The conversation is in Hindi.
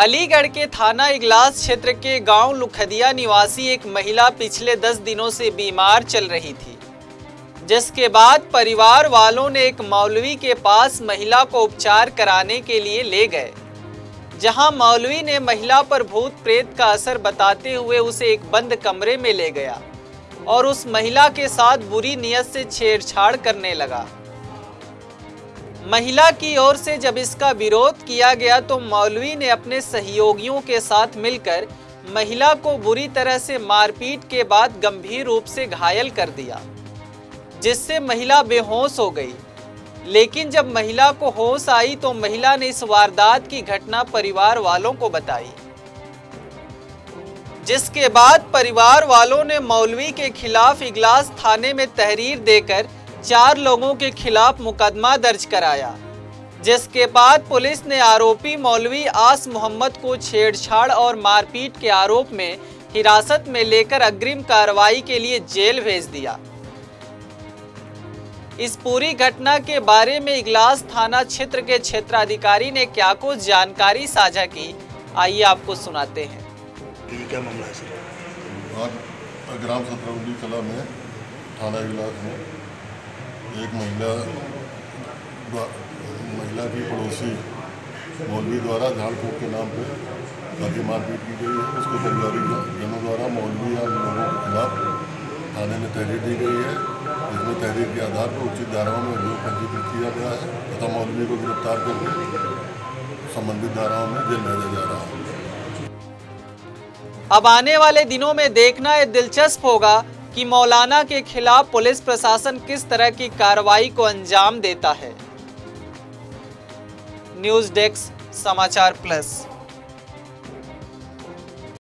अलीगढ़ के थाना इगलास क्षेत्र के गाँव लुखदिया निवासी एक महिला पिछले दस दिनों से बीमार चल रही थी, जिसके बाद परिवार वालों ने एक मौलवी के पास महिला को उपचार कराने के लिए ले गए, जहाँ मौलवी ने महिला पर भूत प्रेत का असर बताते हुए उसे एक बंद कमरे में ले गया और उस महिला के साथ बुरी नीयत से छेड़छाड़ करने लगा। महिला की ओर से जब इसका विरोध किया गया तो मौलवी ने अपने सहयोगियों के साथ मिलकर महिला को बुरी तरह से मारपीट के बाद गंभीर रूप से घायल कर दिया, जिससे महिला बेहोश हो गई। लेकिन जब महिला को होश आई तो महिला ने इस वारदात की घटना परिवार वालों को बताई। जिसके बाद परिवार वालों ने मौलवी के खिलाफ इगलास थाने में तहरीर देकर चार लोगों के खिलाफ मुकदमा दर्ज कराया जिसके बाद पुलिस ने आरोपी मौलवी आस मोहम्मद को छेड़छाड़ और मारपीट के आरोप में हिरासत में लेकर अग्रिम कार्रवाई के लिए जेल भेज दिया। इस पूरी घटना के बारे में इगलास थाना क्षेत्र के क्षेत्राधिकारी ने क्या कुछ जानकारी साझा की आइए आपको सुनाते हैं। क्या मामला है सर? आज ग्राम सतरंगी कला में थाना इलाज में। एक महिला महिला की पड़ोसी मौलवी द्वारा झाड़ फूक के नाम पे काफ़ी मारपीट की गई है। उसके परिवारिक जनों द्वारा मौलवी या लोगों के खिलाफ थाने में तहरीर दी गई है। जिसमें तहरीर के आधार पर उचित धाराओं में अभियोग पंजीकृत किया गया है तथा मौलवी को गिरफ़्तार करके संबंधित धाराओं में जेल भेजा जा रहा है। अब आने वाले दिनों में देखना यह दिलचस्प होगा कि मौलाना के खिलाफ पुलिस प्रशासन किस तरह की कार्रवाई को अंजाम देता है। न्यूज़ डेस्क समाचार प्लस।